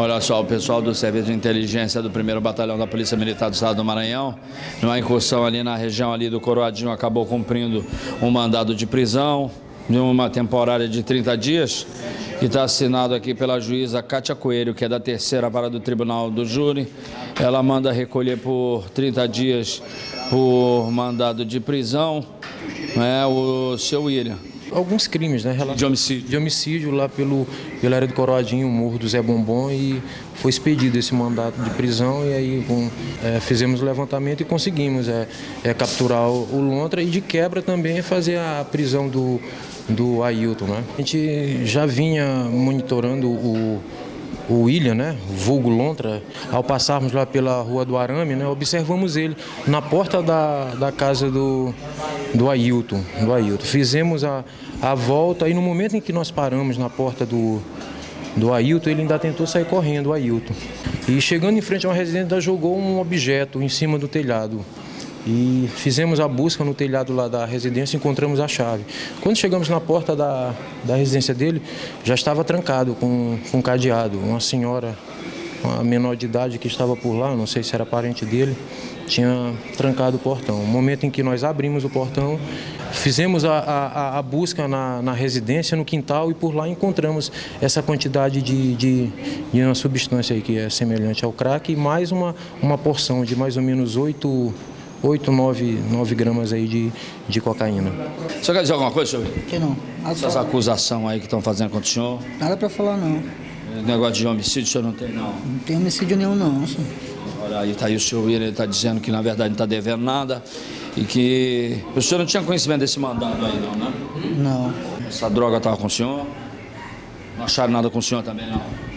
Olha só, o pessoal do Serviço de Inteligência do 1 Batalhão da Polícia Militar do Estado do Maranhão, numa incursão ali na região ali do Coroadinho, acabou cumprindo um mandado de prisão de uma temporária de 30 dias, que está assinado aqui pela juíza Cátia Coelho, que é da terceira vara do Tribunal do Júri. Ela manda recolher por 30 dias por mandado de prisão né, o seu William alguns crimes, né? De homicídio. De homicídio lá pelo, pela área do Coroadinho, morro do Zé Bombom, e foi expedido esse mandato de prisão e aí com, é, fizemos o levantamento e conseguimos é, é, capturar o, o Lontra e de quebra também fazer a prisão do, do Ailton. Né? A gente já vinha monitorando o o William, né, vulgo Lontra, ao passarmos lá pela rua do Arame, né, observamos ele na porta da, da casa do, do Ailton, do Ailton. Fizemos a, a volta e no momento em que nós paramos na porta do, do Ailton, ele ainda tentou sair correndo, o Ailton. E chegando em frente a uma residência, jogou um objeto em cima do telhado. E fizemos a busca no telhado lá da residência e encontramos a chave. Quando chegamos na porta da, da residência dele, já estava trancado com, com cadeado. Uma senhora, uma menor de idade que estava por lá, não sei se era parente dele, tinha trancado o portão. No momento em que nós abrimos o portão, fizemos a, a, a busca na, na, residência, no quintal, e por lá encontramos essa quantidade de, de, de uma substância aí que é semelhante ao crack e mais uma, uma porção de mais ou menos oito 8, 9, 9 gramas aí de, de cocaína. O senhor quer dizer alguma coisa, senhor? Que não. Essas acusações aí que estão fazendo contra o senhor? Nada para falar, não. Negócio de homicídio o senhor não tem, não? Não tem homicídio nenhum, não, senhor. Olha, aí está aí o senhor William, está dizendo que na verdade não está devendo nada e que o senhor não tinha conhecimento desse mandado aí, não, né? Não. Essa droga estava com o senhor? Não acharam nada com o senhor também, não?